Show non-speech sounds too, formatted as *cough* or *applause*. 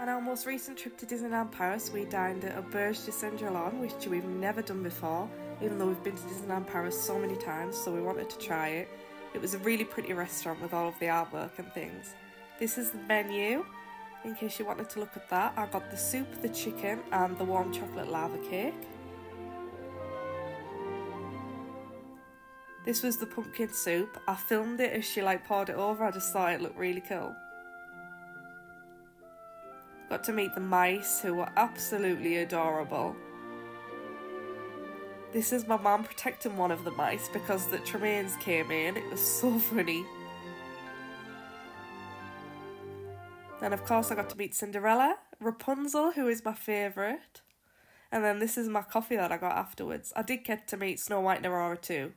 On our most recent trip to Disneyland Paris, we dined at Auberge de Cendrillon, which we've never done before, even though we've been to Disneyland Paris so many times, so we wanted to try it. It was a really pretty restaurant with all of the artwork and things. This is the menu, in case you wanted to look at that. I got the soup, the chicken, and the warm chocolate lava cake. This was the pumpkin soup. I filmed it as she like poured it over. I just thought it looked really cool. Got to meet the mice who were absolutely adorable. This is my mum protecting one of the mice because the Tremaines came in. It was so *laughs* funny. Then, of course, I got to meet Cinderella, Rapunzel, who is my favourite. And then this is my coffee that I got afterwards. I did get to meet Snow White and Aurora too.